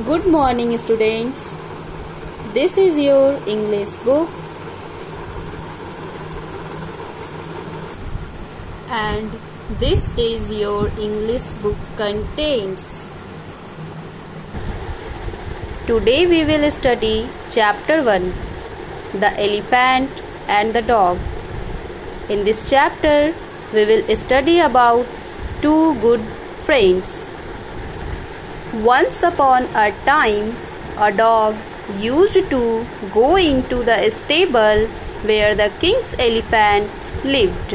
Good morning, students. This is your English book, and this is your English book contains. Today we will study chapter 1 The Elephant and the Dog. In this chapter, we will study about two good friends. Once upon a time, a dog used to go into the stable where the king's elephant lived.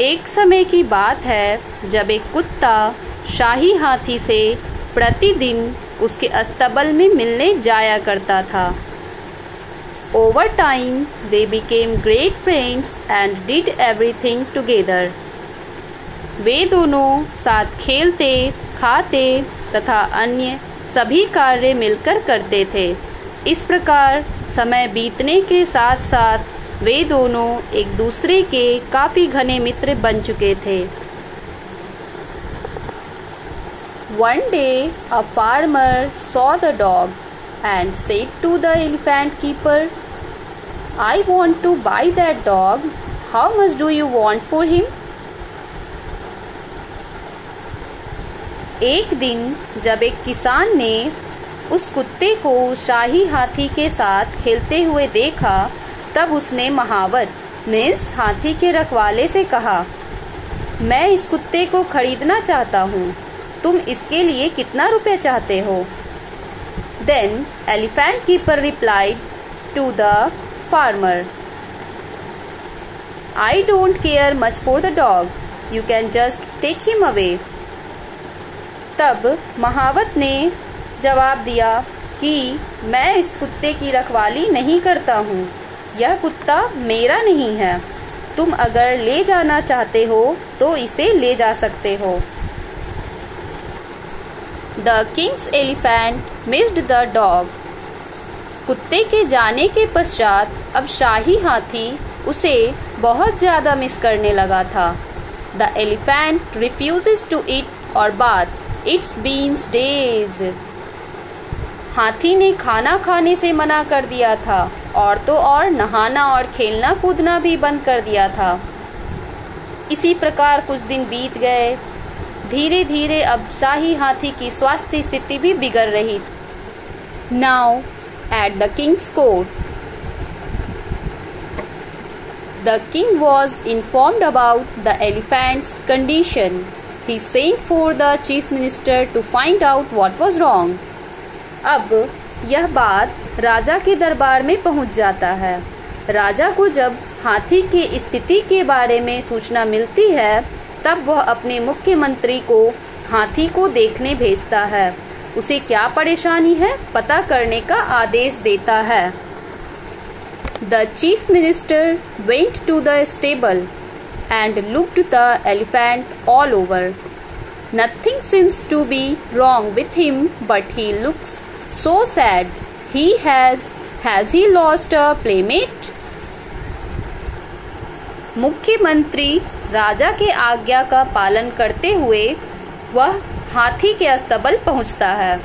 एक समय की बात है जब एक कुत्ता शाही हाथी से प्रतिदिन उसके अस्तबल में मिलने जाया करता था over time they became great friends and did everything together वे दोनों साथ खेलते खाते तथा अन्य सभी कार्य मिलकर करते थे। इस प्रकार समय बीतने के साथ साथ वे दोनों एक दूसरे के काफ़ी घने मित्र बन चुके थे। One day a farmer saw the dog and said to the elephant keeper I want to buy that dog how much do you want for him एक दिन जब एक किसान ने उस कुत्ते को शाही हाथी के साथ खेलते हुए देखा, तब उसने महावत मीन्स हाथी के रखवाले से कहा, मैं इस कुत्ते को खरीदना चाहता हूँ। तुम इसके लिए कितना रुपए चाहते हो? Then elephant keeper replied to the farmer I don't care much for the dog you can just take him away तब महावत ने जवाब दिया कि मैं इस कुत्ते की रखवाली नहीं करता हूँ। यह कुत्ता मेरा नहीं है। तुम अगर ले जाना चाहते हो तो इसे ले जा सकते हो। The king's elephant missed the dog कुत्ते के जाने के पश्चात अब शाही हाथी उसे बहुत ज़्यादा मिस करने लगा था। The elephant refuse to eat or bath its beans days हाथी ने खाना खाने से मना कर दिया था। और तो और नहाना और खेलना कूदना भी बंद कर दिया था। इसी प्रकार कुछ दिन बीत गए। धीरे धीरे अब शाही हाथी की स्वास्थ्य स्थिति भी बिगड़ रही now at the king's court the king was informed about the elephant's condition He sent for the chief minister to find out what was wrong. अब यह बात राजा के दरबार में पहुँच जाता है। राजा को जब हाथी की स्थिति के बारे में सूचना मिलती है, तब वह अपने मुख्यमंत्री को हाथी को देखने भेजता है। उसे क्या परेशानी है, पता करने का आदेश देता है। The chief minister went to the stable and looked the elephant all over. Nothing seems to be wrong with him, but he looks so sad. He has has he lost a playmate? मुख्यमंत्री राजा के आज्ञा का पालन करते हुए वह हाथी के अस्तबल पहुँचता है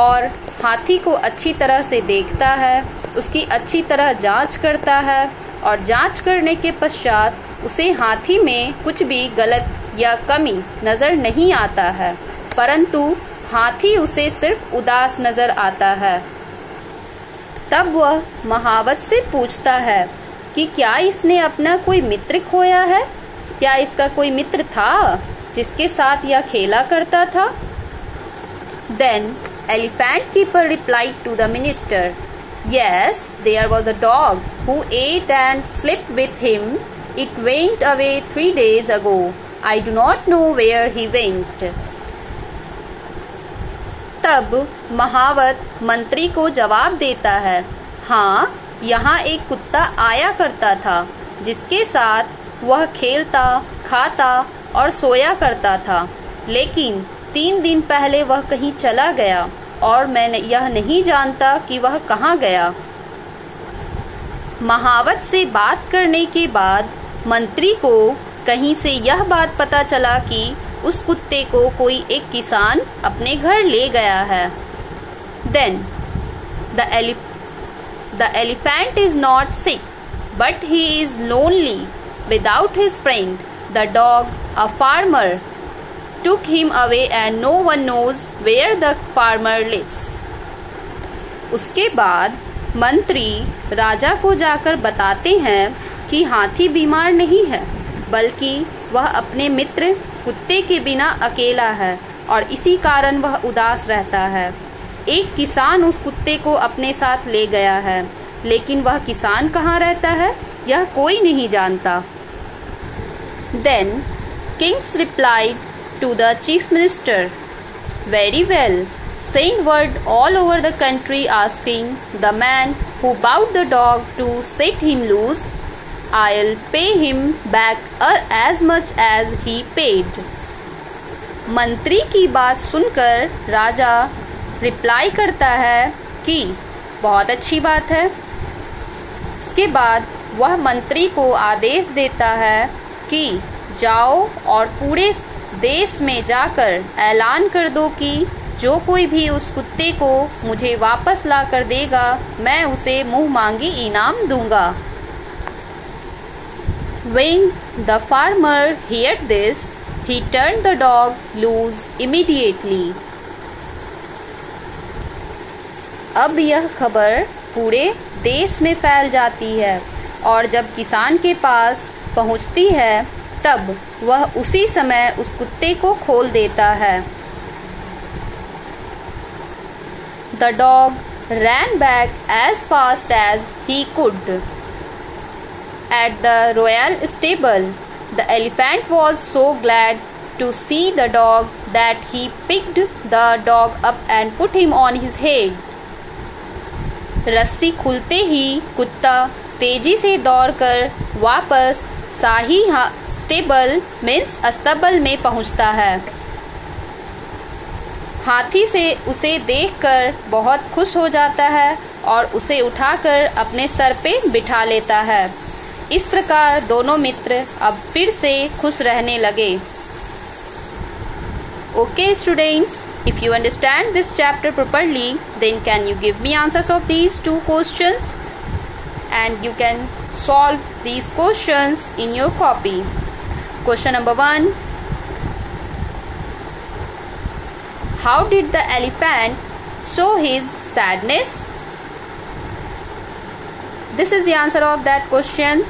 और हाथी को अच्छी तरह से देखता है उसकी अच्छी तरह जाँच करता है और जाँच करने के पश्चात उसे हाथी में कुछ भी गलत या कमी नज़र नहीं आता है, परंतु हाथी उसे सिर्फ़ उदास नज़र आता है। तब वह महावत से पूछता है कि क्या इसने अपना कोई मित्र खोया है? क्या इसका कोई मित्र था जिसके साथ यह खेला करता था? Then elephant keeper replied to the minister yes there was a dog who ate and slip with him It went away three days ago. I do not know where he went. तब महावत मंत्री को जवाब देता है हाँ यहाँ एक कुत्ता आया करता था, जिसके साथ वह खेलता, खाता और सोया करता था लेकिन तीन दिन पहले वह कहीं चला गया और मैं यह नहीं जानता कि वह कहाँ गया महावत से बात करने के बाद मंत्री को कहीं से यह बात पता चला कि उस कुत्ते को कोई एक किसान अपने घर ले गया है। Then the elephant is not sick but he is lonely without his friend the dog a farmer took him away and no one knows where the farmer lives उसके बाद मंत्री राजा को जाकर बताते हैं कि हाथी बीमार नहीं है, बल्कि वह अपने मित्र कुत्ते के बिना अकेला है और इसी कारण वह उदास रहता है। एक किसान उस कुत्ते को अपने साथ ले गया है, लेकिन वह किसान कहाँ रहता है, यह कोई नहीं जानता। Then king's replied to the chief minister very well sent word all over the country asking the man who bought the dog to set him loose. I'll pay him back as much as he paid. मंत्री की बात सुनकर राजा reply करता है कि बहुत अच्छी बात है इसके बाद वह मंत्री को आदेश देता है कि जाओ और पूरे देश में जाकर ऐलान कर दो कि जो कोई भी उस कुत्ते को मुझे वापस ला कर देगा मैं उसे मुँह मांगी इनाम दूँगा When the farmer heard this, he turned the dog loose immediately. अब यह खबर पूरे देश में फैल जाती है और जब किसान के पास पहुँचती है तब वह उसी समय उस कुत्ते को खोल देता है the dog ran back as fast as he could. At the royal stable, the elephant was so glad to see the dog that he picked the dog up and put him on his head. रस्सी खुलते ही कुत्ता तेज़ी से दौड़कर वापस शाही stable means अस्तबल में पहुँचता है हाथी से उसे देखकर बहुत खुश हो जाता है और उसे उठाकर अपने सर पे बिठा लेता है। इस प्रकार दोनों मित्र अब फिर से खुश रहने लगे। Okay students if you understand this chapter properly then can you give me answers of these two questions and you can solve these questions in your copy. Question number 1 How did the elephant show his sadness? This is the answer of that question.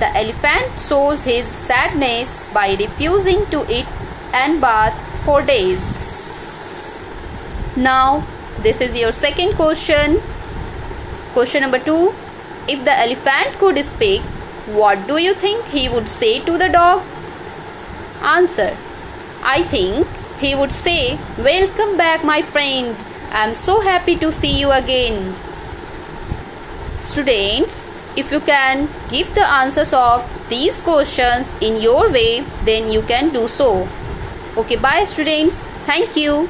The elephant shows his sadness by refusing to eat and bath for days. Now, this is your second question. Question number 2 if the elephant could speak, what do you think he would say to the dog? Answer. I think he would say, Welcome back, my friend. I am so happy to see you again. Students, if you can give the answers of these questions in your way, then you can do so. Okay, bye students. Thank you.